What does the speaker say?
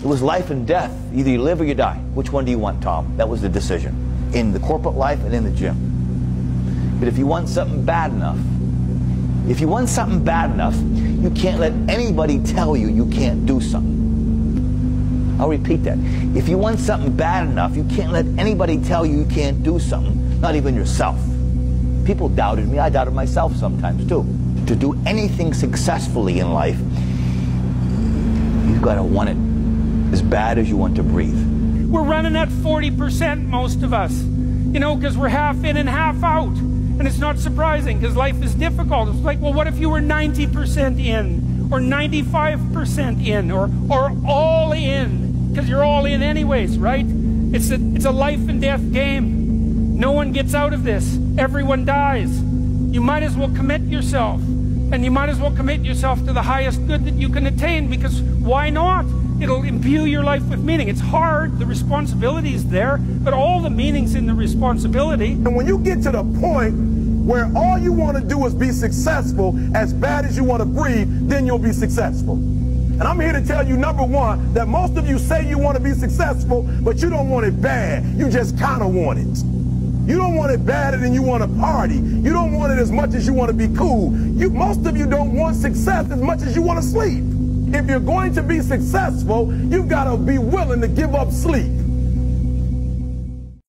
It was life and death. Either you live or you die. Which one do you want, Tom? That was the decision. In the corporate life and in the gym. But if you want something bad enough, if you want something bad enough, you can't let anybody tell you you can't do something. I'll repeat that. If you want something bad enough, you can't let anybody tell you you can't do something, not even yourself. People doubted me. I doubted myself sometimes too. To do anything successfully in life, you've got to want it as bad as you want to breathe. We're running at 40%, most of us, you know, because we're half in and half out. And it's not surprising because life is difficult. It's like, well, what if you were 90% in, or 95% in, or, or all in? Because you're all in anyways, right? It's a, it's a life and death game. No one gets out of this, everyone dies. You might as well commit yourself. And you might as well commit yourself to the highest good that you can attain because why not? It'll imbue your life with meaning. It's hard, the responsibility is there, but all the meaning's in the responsibility. And when you get to the point where all you want to do is be successful as bad as you want to breathe, then you'll be successful. And I'm here to tell you, number one, that most of you say you want to be successful, but you don't want it bad. You just kind of want it. You don't want it badder than you want to party. You don't want it as much as you want to be cool. You, most of you don't want success as much as you want to sleep. If you're going to be successful, you've got to be willing to give up sleep.